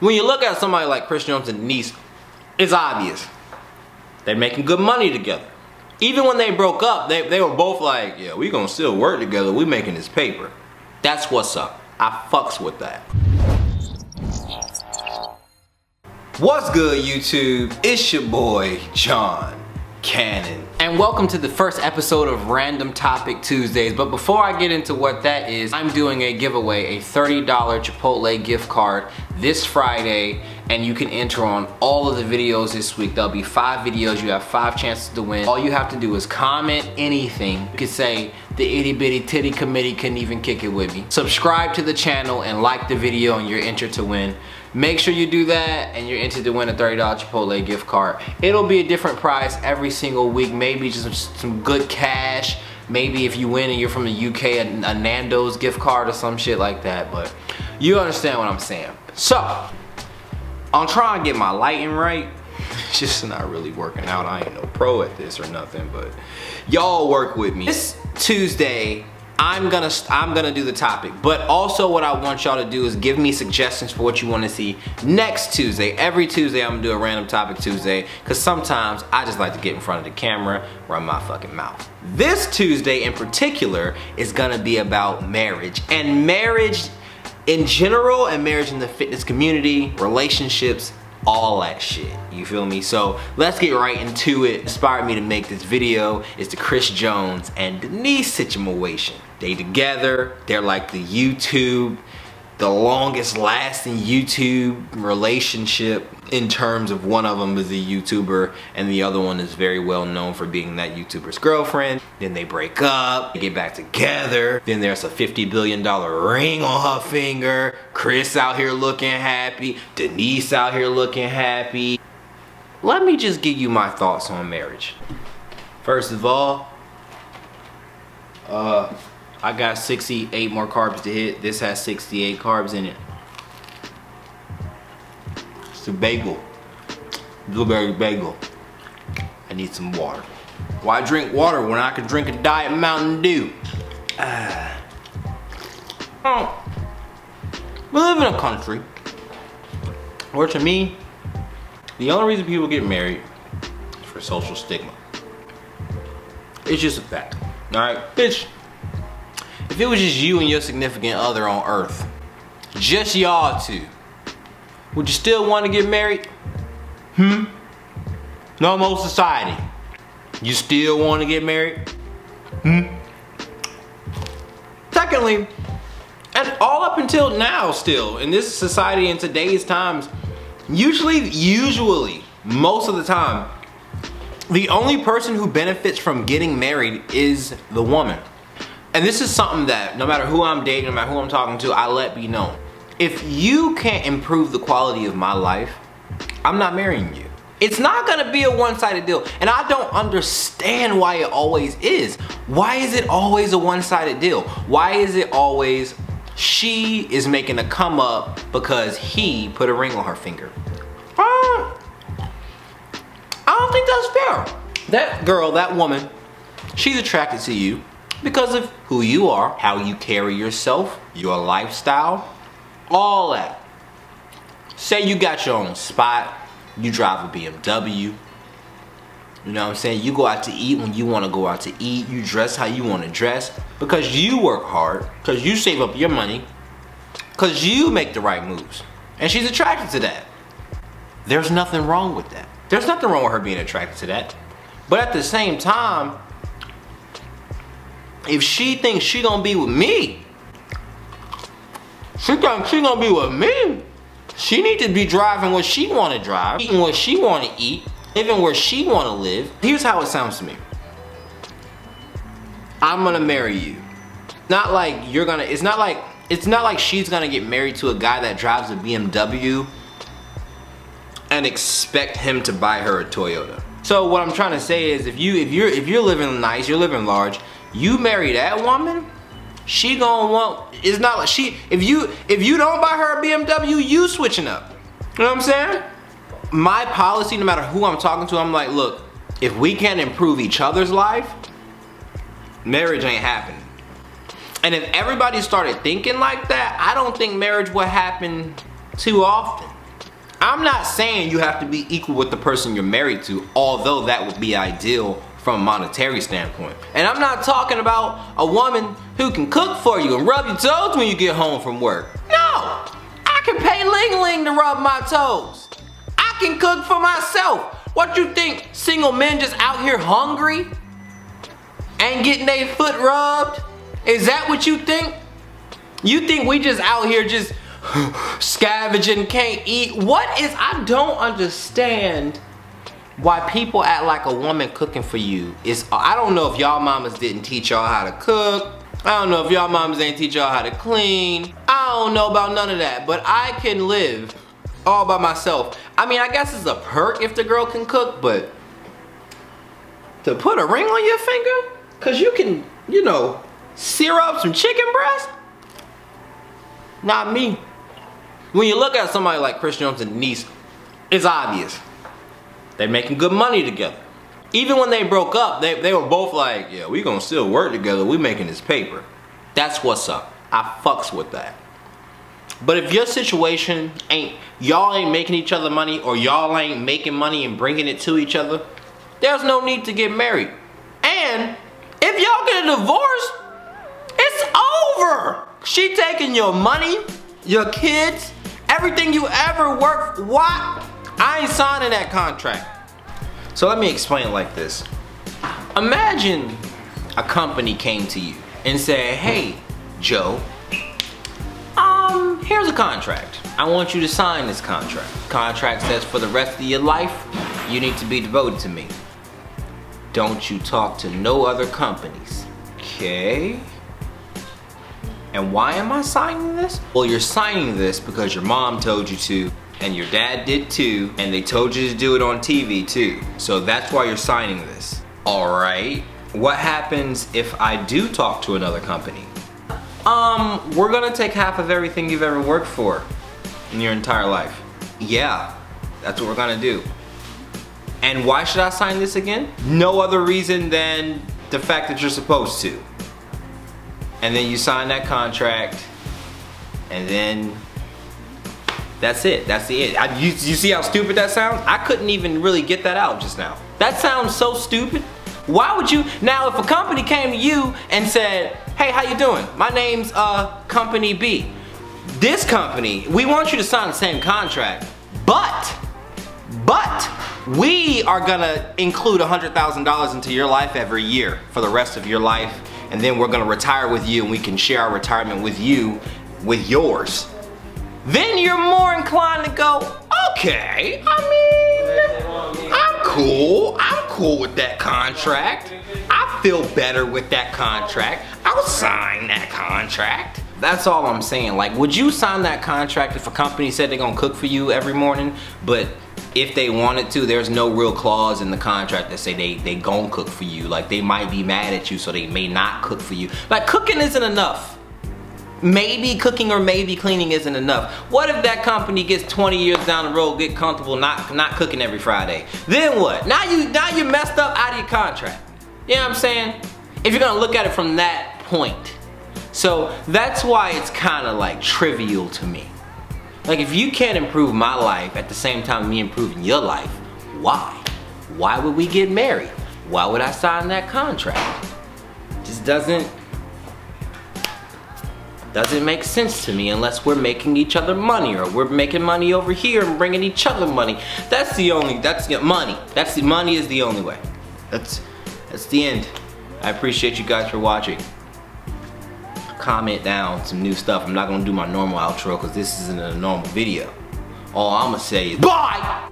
When you look at somebody like Chris Jones and Deneese, it's obvious. They're making good money together. Even when they broke up, they, they were both like, yeah, we gonna still work together. We making this paper. That's what's up. I fucks with that. What's good, YouTube? It's your boy, John Cannon. And welcome to the first episode of Random Topic Tuesdays. But before I get into what that is, I'm doing a giveaway, a $30 Chipotle gift card this Friday. And you can enter on all of the videos this week. There'll be five videos. You have five chances to win. All you have to do is comment anything. You can say, the itty bitty titty committee couldn't even kick it with me. Subscribe to the channel and like the video and you're entered to win. Make sure you do that and you're entered to win a $30 Chipotle gift card. It'll be a different price every single week. Maybe just some good cash. Maybe if you win and you're from the UK, a, a Nando's gift card or some shit like that. But you understand what I'm saying. So, I'm trying to get my lighting right. It's just not really working out. I ain't no pro at this or nothing, but y'all work with me. This Tuesday, I'm gonna I'm gonna do the topic, but also what I want y'all to do is give me suggestions for what you want to see next Tuesday. Every Tuesday I'm gonna do a random topic Tuesday, cause sometimes I just like to get in front of the camera, run my fucking mouth. This Tuesday in particular is gonna be about marriage and marriage in general and marriage in the fitness community, relationships, all that shit. You feel me? So let's get right into it. Inspired me to make this video is the Chris Jones and Deneese situation. They together, they're like the YouTube, the longest lasting YouTube relationship in terms of one of them is a YouTuber and the other one is very well known for being that YouTuber's girlfriend. Then they break up, they get back together. Then there's a $50 billion ring on her finger. Chris out here looking happy. Deneese out here looking happy. Let me just give you my thoughts on marriage. First of all, uh, I got 68 more carbs to hit. This has 68 carbs in it. It's a bagel. Blueberry bagel. I need some water. Why drink water when I could drink a Diet Mountain Dew? Ah. Oh. We live in a country where to me, the only reason people get married is for social stigma. It's just a fact. Alright? Bitch, if it was just you and your significant other on earth, just y'all two, would you still want to get married? Hmm? Normal society. You still want to get married? Hmm? Secondly, and all up until now still, in this society in today's times, usually, usually, most of the time, the only person who benefits from getting married is the woman. And this is something that no matter who I'm dating, no matter who I'm talking to, I let be known. If you can't improve the quality of my life, I'm not marrying you. It's not gonna be a one-sided deal. And I don't understand why it always is. Why is it always a one-sided deal? Why is it always she is making a come up because he put a ring on her finger? Uh, I don't think that's fair. That girl, that woman, she's attracted to you because of who you are, how you carry yourself, your lifestyle, all that. Say you got your own spot, you drive a BMW, you know what I'm saying? You go out to eat when you want to go out to eat, you dress how you want to dress because you work hard, because you save up your money, because you make the right moves. And she's attracted to that. There's nothing wrong with that. There's nothing wrong with her being attracted to that. But at the same time, if she thinks she gonna be with me, she thinks she gonna be with me, she need to be driving what she wanna drive, eating what she wanna eat, living where she wanna live. Here's how it sounds to me. I'm gonna marry you. Not like you're gonna, it's not like, it's not like she's gonna get married to a guy that drives a BMW and expect him to buy her a Toyota. So what I'm trying to say is if you if you're if you're living nice, you're living large, you marry that woman, she gonna want, it's not like she, if you, if you don't buy her a BMW, you switching up. You know what I'm saying? My policy, no matter who I'm talking to, I'm like, look, if we can't improve each other's life, marriage ain't happening. And if everybody started thinking like that, I don't think marriage would happen too often. I'm not saying you have to be equal with the person you're married to, although that would be ideal from a monetary standpoint. And I'm not talking about a woman who can cook for you and rub your toes when you get home from work. No, I can pay Ling Ling to rub my toes. I can cook for myself. What you think, single men just out here hungry and getting their foot rubbed? Is that what you think? You think we just out here just scavenging, can't eat? What is, I don't understand why people act like a woman cooking for you is, I don't know if y'all mamas didn't teach y'all how to cook. I don't know if y'all mamas ain't teach y'all how to clean. I don't know about none of that, but I can live all by myself. I mean, I guess it's a perk if the girl can cook, but to put a ring on your finger? Cause you can, you know, sear up some chicken breast? Not me. When you look at somebody like Chris Jones and Deneese, it's obvious. They're making good money together. Even when they broke up, they, they were both like, yeah, we gonna still work together. We making this paper. That's what's up. I fucks with that. But if your situation ain't, y'all ain't making each other money or y'all ain't making money and bringing it to each other, there's no need to get married. And if y'all get a divorce, it's over. She taking your money, your kids, everything you ever worked. What? I ain't signing that contract. So let me explain like this. Imagine a company came to you and said, hey, Joe, um, here's a contract. I want you to sign this contract. Contract says for the rest of your life, you need to be devoted to me. Don't you talk to no other companies. Okay. And why am I signing this? Well, you're signing this because your mom told you to, and your dad did too, and they told you to do it on TV too. So that's why you're signing this. All right. What happens if I do talk to another company? Um, we're gonna take half of everything you've ever worked for in your entire life. Yeah, that's what we're gonna do. And why should I sign this again? No other reason than the fact that you're supposed to. And then you sign that contract, and then that's it. That's the it. I, you, you see how stupid that sounds? I couldn't even really get that out just now. That sounds so stupid. Why would you, now if a company came to you and said, hey, how you doing? My name's uh, Company B. This company, we want you to sign the same contract, but, but, we are gonna include $100,000 into your life every year for the rest of your life, and then we're gonna retire with you and we can share our retirement with you, with yours. Then you're more inclined to go, okay, I mean, I'm cool, I'm cool with that contract. I feel better with that contract. I'll sign that contract. That's all I'm saying. Like, would you sign that contract if a company said they're gonna cook for you every morning, but if they wanted to, there's no real clause in the contract that say they, they gon' cook for you. Like, they might be mad at you, so they may not cook for you. Like, cooking isn't enough. Maybe cooking or maybe cleaning isn't enough. What if that company gets 20 years down the road, get comfortable not, not cooking every Friday? Then what? Now you now you messed up out of your contract. You know what I'm saying? If you're gonna look at it from that point. So that's why it's kind of like trivial to me. Like if you can't improve my life at the same time me improving your life, why? Why would we get married? Why would I sign that contract? Just doesn't doesn't make sense to me unless we're making each other money or we're making money over here and bringing each other money. That's the only, that's the money. That's the money is the only way. That's, that's the end. I appreciate you guys for watching. Comment down some new stuff. I'm not gonna do my normal outro because this isn't a normal video. All I'm gonna say is bye!